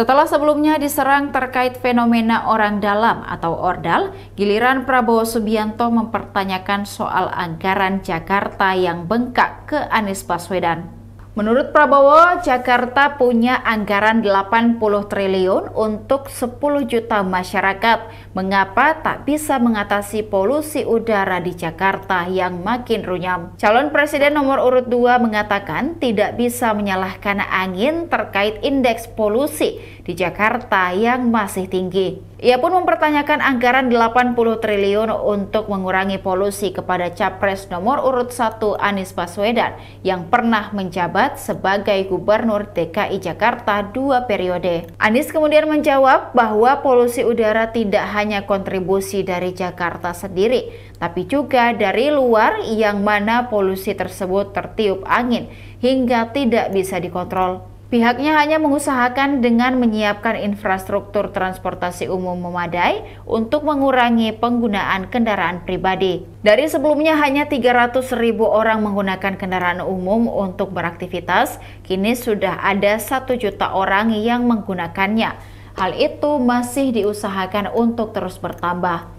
Setelah sebelumnya diserang terkait fenomena orang dalam atau ordal, giliran Prabowo Subianto mempertanyakan soal anggaran Jakarta yang bengkak ke Anies Baswedan. Menurut Prabowo, Jakarta punya anggaran 80 triliun untuk 10 juta masyarakat. Mengapa tak bisa mengatasi polusi udara di Jakarta yang makin runyam? Calon Presiden nomor urut 2 mengatakan tidak bisa menyalahkan angin terkait indeks polusi di Jakarta yang masih tinggi. Ia pun mempertanyakan anggaran 80 triliun untuk mengurangi polusi kepada Capres nomor urut 1 Anies Baswedan yang pernah menjabat sebagai Gubernur DKI Jakarta dua periode. Anies kemudian menjawab bahwa polusi udara tidak hanya kontribusi dari Jakarta sendiri, tapi juga dari luar yang mana polusi tersebut tertiup angin hingga tidak bisa dikontrol. Pihaknya hanya mengusahakan dengan menyiapkan infrastruktur transportasi umum memadai untuk mengurangi penggunaan kendaraan pribadi. Dari sebelumnya hanya 300 ribu orang menggunakan kendaraan umum untuk beraktivitas, kini sudah ada satu juta orang yang menggunakannya. Hal itu masih diusahakan untuk terus bertambah.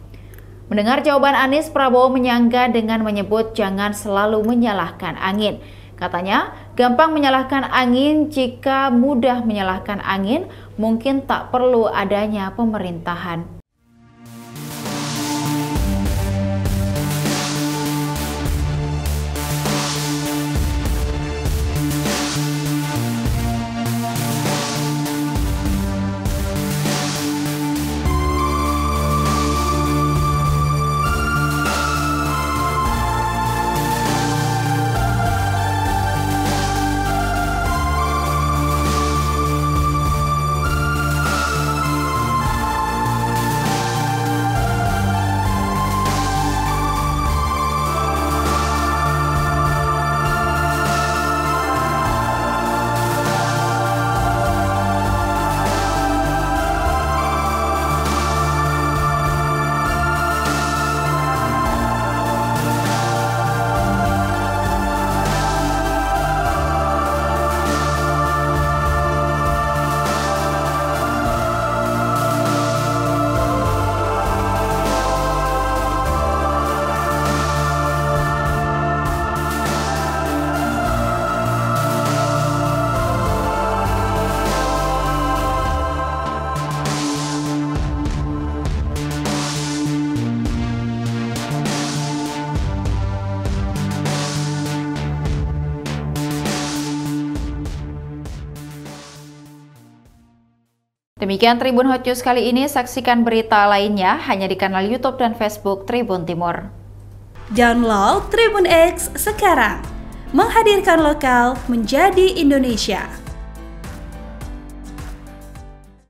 Mendengar jawaban Anies, Prabowo menyangga dengan menyebut jangan selalu menyalahkan angin. Katanya, gampang menyalahkan angin jika mudah menyalahkan angin, mungkin tak perlu adanya pemerintahan. Demikian Tribun Hot News kali ini, saksikan berita lainnya hanya di kanal YouTube dan Facebook Tribun Timur. Download Tribun X sekarang, menghadirkan lokal menjadi Indonesia.